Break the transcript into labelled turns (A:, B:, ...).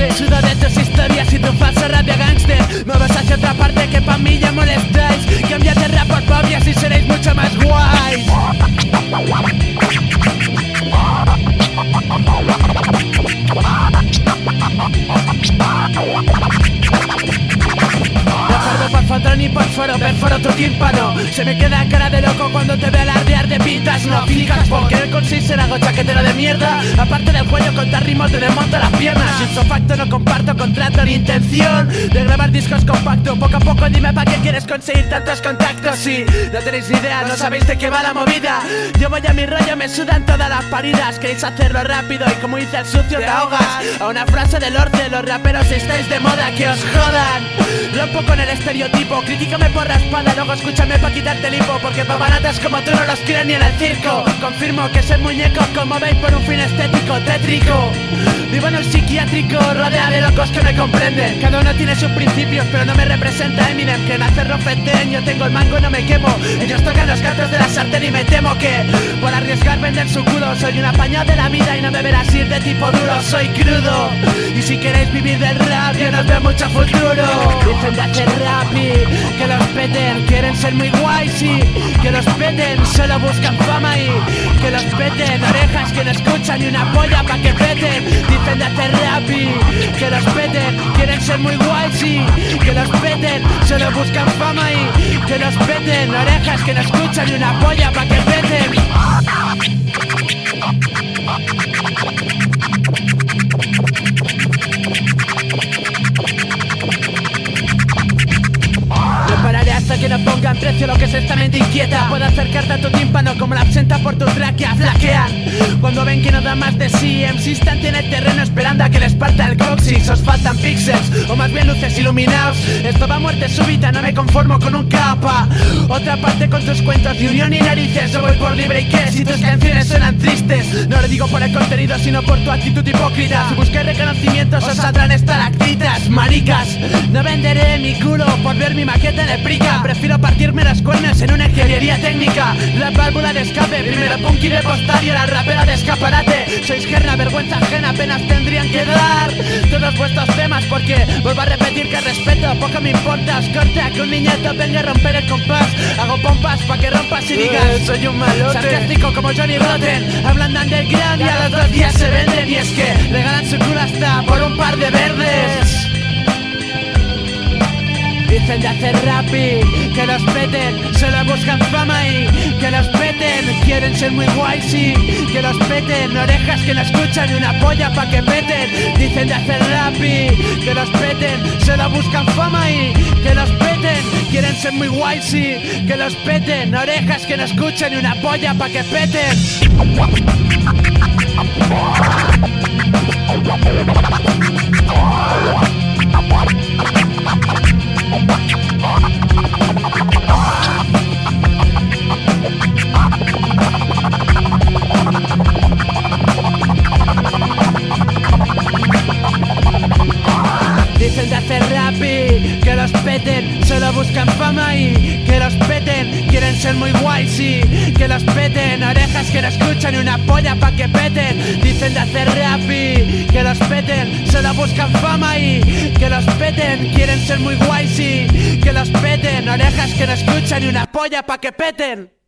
A: interesante Suda de tus historias y tu falsa rabia gangster. Me vas hacia otra parte que pa' mí ya molestáis. Cambiad de rap por pop y así seréis mucho más guays Dejarme por fotrón y por foro, perforo tu tímpano. Se me queda cara de loco cuando te veo alardear de pintas No fijas por querer conseguir ser algo chaquetero de mierda. Aparte del cuello contar ritmos te desmonto las piernas. Ipso facto no comparto contrato ni intención De grabar discos compacto. Poco a poco dime pa' qué quieres conseguir tantos contactos. Si no tenéis ni idea, no sabéis de qué va la movida. Yo voy a mi rollo, me sudan todas las paridas. Queréis hacerlo rápido y como dice el sucio te ahogas. A una frase del orce, los raperos estáis de moda, que os jodan. Rompo con el estereotipo, críticame por la espalda, luego escúchame pa' quitarte el hipo Porque pa' baratas como tú no los quieren ni en el circo. Confirmo que soy muñeco como veis por un fin estético, tétrico. Vivo en el psiquiátrico, rodeado de locos que me comprenden. Cada uno tiene sus principios, pero no me representa Eminem Que nace rofeten, yo tengo el mango y no me quemo. Ellos tocan los gatos de la sartén y me temo que Por arriesgar vender su culo. Soy un apañado de la vida y no me verás ir de tipo duro Soy crudo. Y si queréis vivir del rap, no veo mucho futuro. Dicen de hacer rap y que los peten Quieren ser muy guays y que los peten Solo buscan fama y que los peten Orejas que no escuchan y una polla pa' que peten Dicen de hacer rap y que los peten Quieren ser muy guays y que los peten Solo buscan fama y que los peten Orejas que no escuchan y una polla pa' que peten ponga en precio lo que es esta mente inquieta. Puedo acercarte a tu tímpano como la absenta por tu tráquea Flaquean. Cuando ven que no da más de sí MCs están en el terreno esperando a que les parta el coxis. Os faltan píxeles o más bien luces iluminados. Esto va a muerte súbita, no me conformo con un capa. Otra parte con tus cuentos de unión y narices. Yo voy por libre y qué si tus canciones suenan tristes. No lo digo por el contenido sino por tu actitud hipócrita. Si buscáis reconocimientos os saldrán estalactitas Maricas, no venderé mi culo por ver mi maqueta el prica. Prefiero partirme las cuernas en una ingeniería técnica. La válvula de escape, primero punky de postal y ahora rapera de escaparate. Sois gerna, vergüenza ajena, apenas tendrían que dar Todos vuestros temas porque vuelvo a repetir que respeto Poco me importa, os corta que un niñato venga a romper el compás. Hago pompas pa' que rompas y digas Soy un malote. Sarcástico como Johnny Rotten. Hablan de underground y a los dos días se venden. Y es que regalan su culo hasta por un par de verdes Dicen de hacer rap y que los peten, solo buscan fama y que los peten, quieren ser muy guays y que los peten, orejas que no escuchan y una polla pa' que peten. Dicen de hacer rap y que los peten, solo buscan fama y que los peten, quieren ser muy guays y que los peten, orejas que no escuchan y una polla pa' que peten. Peten, solo buscan fama y que los peten, quieren ser muy guays que los peten, orejas que no escuchan y una polla pa' que peten. Dicen de hacer rap que los peten, solo buscan fama y que los peten, quieren ser muy guays que los peten, orejas que no escuchan y una polla pa' que peten.